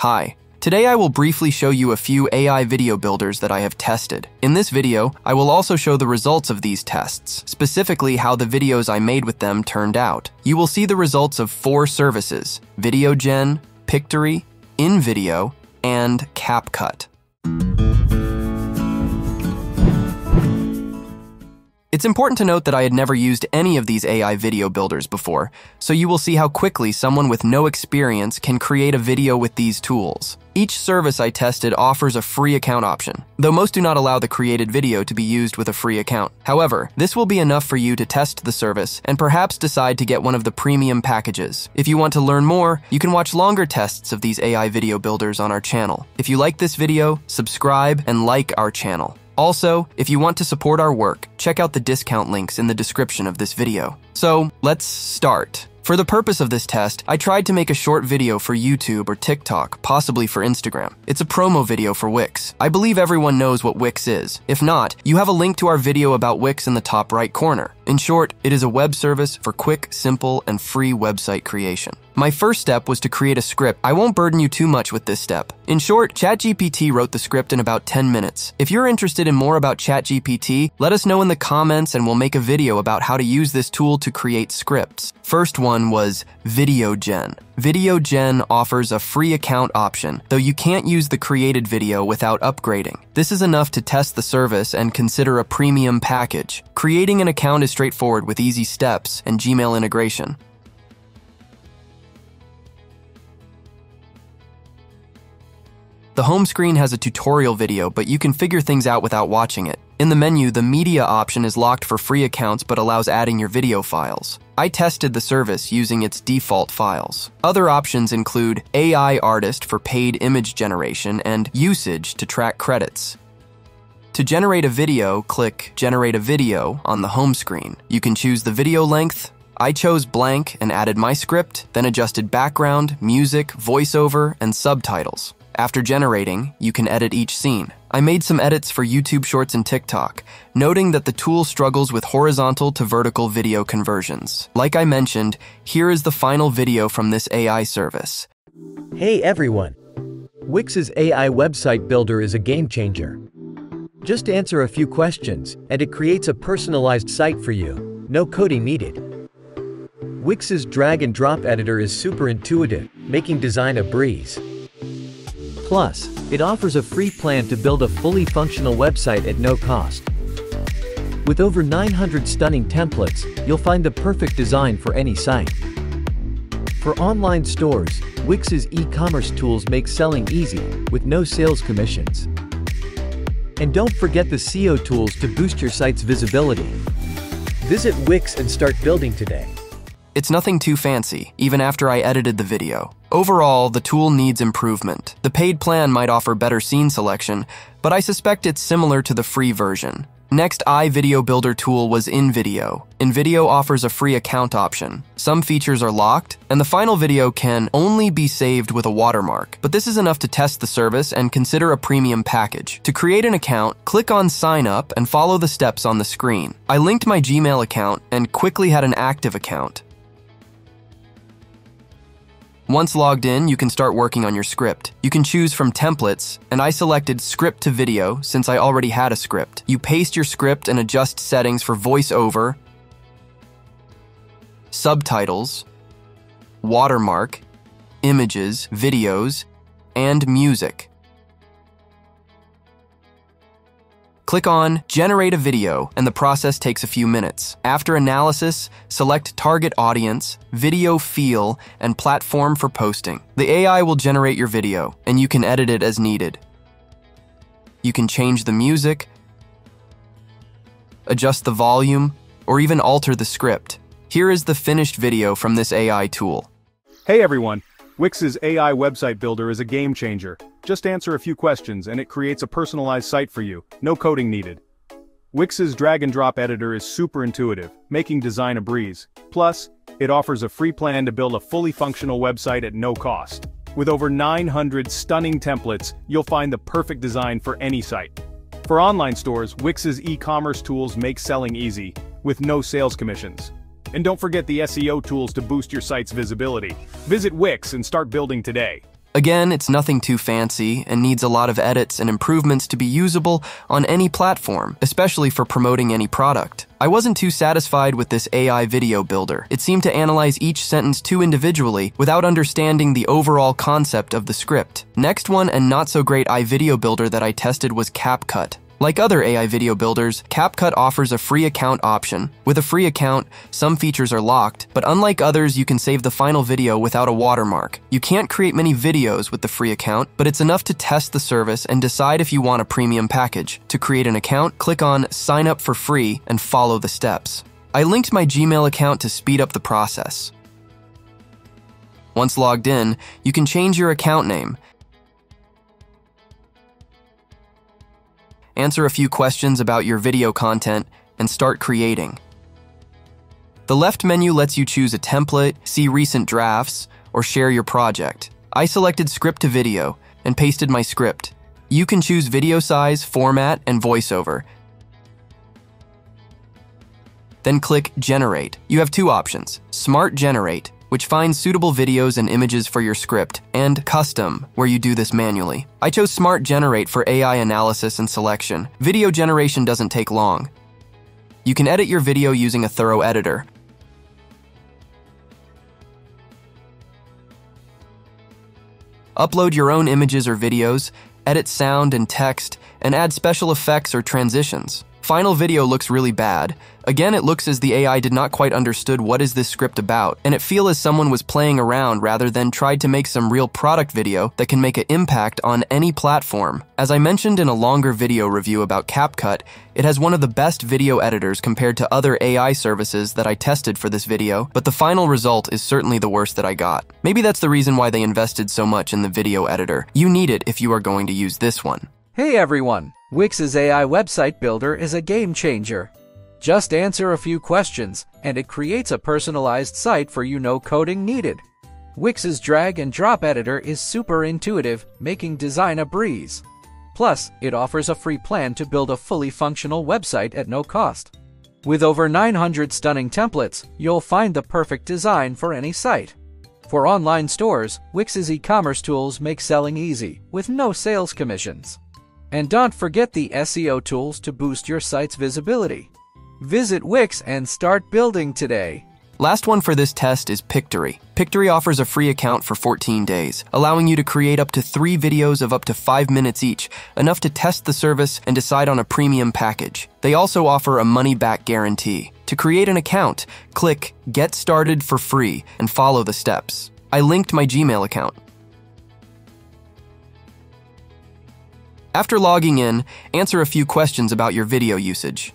Hi. Today I will briefly show you a few AI video builders that I have tested. In this video, I will also show the results of these tests, specifically how the videos I made with them turned out. You will see the results of four services, VideoGen, Pictory, InVideo, and CapCut. It's important to note that I had never used any of these AI video builders before, so you will see how quickly someone with no experience can create a video with these tools. Each service I tested offers a free account option, though most do not allow the created video to be used with a free account. However, this will be enough for you to test the service and perhaps decide to get one of the premium packages. If you want to learn more, you can watch longer tests of these AI video builders on our channel. If you like this video, subscribe and like our channel. Also, if you want to support our work, check out the discount links in the description of this video. So, let's start. For the purpose of this test, I tried to make a short video for YouTube or TikTok, possibly for Instagram. It's a promo video for Wix. I believe everyone knows what Wix is. If not, you have a link to our video about Wix in the top right corner. In short, it is a web service for quick, simple, and free website creation. My first step was to create a script. I won't burden you too much with this step. In short, ChatGPT wrote the script in about 10 minutes. If you're interested in more about ChatGPT, let us know in the comments and we'll make a video about how to use this tool to create scripts. First one was VideoGen. VideoGen offers a free account option, though you can't use the created video without upgrading. This is enough to test the service and consider a premium package. Creating an account is straightforward with easy steps and Gmail integration. The home screen has a tutorial video, but you can figure things out without watching it. In the menu, the media option is locked for free accounts but allows adding your video files. I tested the service using its default files. Other options include AI Artist for paid image generation and Usage to track credits. To generate a video, click Generate a Video on the home screen. You can choose the video length. I chose blank and added my script, then adjusted background, music, voiceover, and subtitles. After generating, you can edit each scene. I made some edits for YouTube Shorts and TikTok, noting that the tool struggles with horizontal to vertical video conversions. Like I mentioned, here is the final video from this AI service. Hey everyone! Wix's AI website builder is a game changer. Just answer a few questions, and it creates a personalized site for you. No coding needed. Wix's drag and drop editor is super intuitive, making design a breeze. Plus, it offers a free plan to build a fully functional website at no cost. With over 900 stunning templates, you'll find the perfect design for any site. For online stores, Wix's e-commerce tools make selling easy, with no sales commissions. And don't forget the SEO tools to boost your site's visibility. Visit Wix and start building today. It's nothing too fancy, even after I edited the video. Overall, the tool needs improvement. The paid plan might offer better scene selection, but I suspect it's similar to the free version. Next AI video Builder tool was InVideo. InVideo offers a free account option. Some features are locked, and the final video can only be saved with a watermark, but this is enough to test the service and consider a premium package. To create an account, click on Sign Up and follow the steps on the screen. I linked my Gmail account and quickly had an active account. Once logged in, you can start working on your script. You can choose from templates, and I selected script to video since I already had a script. You paste your script and adjust settings for voiceover, subtitles, watermark, images, videos, and music. Click on Generate a Video, and the process takes a few minutes. After analysis, select Target Audience, Video Feel, and Platform for posting. The AI will generate your video, and you can edit it as needed. You can change the music, adjust the volume, or even alter the script. Here is the finished video from this AI tool. Hey everyone! Wix's AI website builder is a game changer. Just answer a few questions and it creates a personalized site for you, no coding needed. Wix's drag and drop editor is super intuitive, making design a breeze. Plus, it offers a free plan to build a fully functional website at no cost. With over 900 stunning templates, you'll find the perfect design for any site. For online stores, Wix's e-commerce tools make selling easy, with no sales commissions. And don't forget the SEO tools to boost your site's visibility. Visit Wix and start building today. Again, it's nothing too fancy and needs a lot of edits and improvements to be usable on any platform, especially for promoting any product. I wasn't too satisfied with this AI video builder. It seemed to analyze each sentence too individually without understanding the overall concept of the script. Next one and not so great AI video builder that I tested was CapCut. Like other AI video builders, CapCut offers a free account option. With a free account, some features are locked, but unlike others, you can save the final video without a watermark. You can't create many videos with the free account, but it's enough to test the service and decide if you want a premium package. To create an account, click on Sign Up for Free and follow the steps. I linked my Gmail account to speed up the process. Once logged in, you can change your account name, answer a few questions about your video content, and start creating. The left menu lets you choose a template, see recent drafts, or share your project. I selected script to video and pasted my script. You can choose video size, format, and voiceover. Then click Generate. You have two options, Smart Generate, which finds suitable videos and images for your script, and Custom, where you do this manually. I chose Smart Generate for AI analysis and selection. Video generation doesn't take long. You can edit your video using a thorough editor. Upload your own images or videos, edit sound and text, and add special effects or transitions. Final video looks really bad. Again, it looks as the AI did not quite understood what is this script about, and it feel as someone was playing around rather than tried to make some real product video that can make an impact on any platform. As I mentioned in a longer video review about CapCut, it has one of the best video editors compared to other AI services that I tested for this video, but the final result is certainly the worst that I got. Maybe that's the reason why they invested so much in the video editor. You need it if you are going to use this one. Hey everyone! Wix's AI website builder is a game changer. Just answer a few questions, and it creates a personalized site for you no coding needed. Wix's drag and drop editor is super intuitive, making design a breeze. Plus, it offers a free plan to build a fully functional website at no cost. With over 900 stunning templates, you'll find the perfect design for any site. For online stores, Wix's e-commerce tools make selling easy, with no sales commissions. And don't forget the SEO tools to boost your site's visibility. Visit Wix and start building today. Last one for this test is Pictory. Pictory offers a free account for 14 days, allowing you to create up to three videos of up to five minutes each, enough to test the service and decide on a premium package. They also offer a money back guarantee. To create an account, click Get Started for free and follow the steps. I linked my Gmail account. After logging in, answer a few questions about your video usage.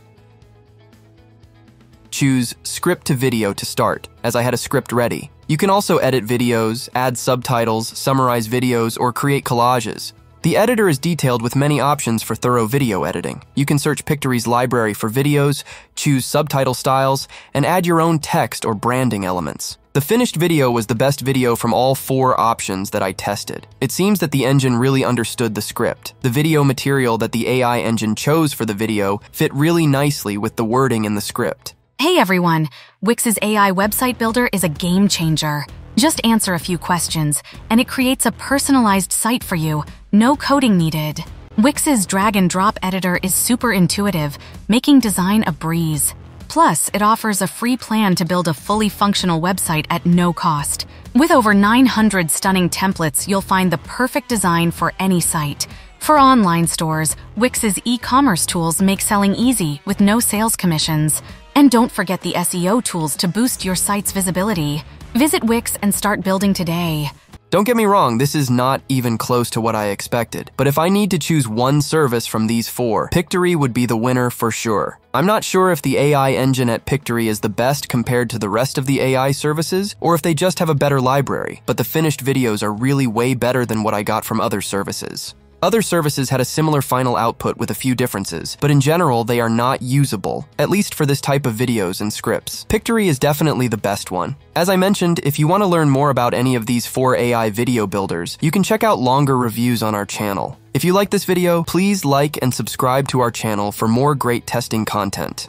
Choose Script to Video to start, as I had a script ready. You can also edit videos, add subtitles, summarize videos, or create collages. The editor is detailed with many options for thorough video editing. You can search Pictory's library for videos, choose subtitle styles, and add your own text or branding elements. The finished video was the best video from all four options that I tested. It seems that the engine really understood the script. The video material that the AI engine chose for the video fit really nicely with the wording in the script. Hey everyone! Wix's AI website builder is a game changer. Just answer a few questions, and it creates a personalized site for you, no coding needed. Wix's drag and drop editor is super intuitive, making design a breeze. Plus, it offers a free plan to build a fully functional website at no cost. With over 900 stunning templates, you'll find the perfect design for any site. For online stores, Wix's e-commerce tools make selling easy with no sales commissions. And don't forget the SEO tools to boost your site's visibility. Visit Wix and start building today. Don't get me wrong, this is not even close to what I expected. But if I need to choose one service from these four, Pictory would be the winner for sure. I'm not sure if the AI engine at Pictory is the best compared to the rest of the AI services, or if they just have a better library, but the finished videos are really way better than what I got from other services. Other services had a similar final output with a few differences, but in general, they are not usable, at least for this type of videos and scripts. Pictory is definitely the best one. As I mentioned, if you want to learn more about any of these four AI video builders, you can check out longer reviews on our channel. If you like this video, please like and subscribe to our channel for more great testing content.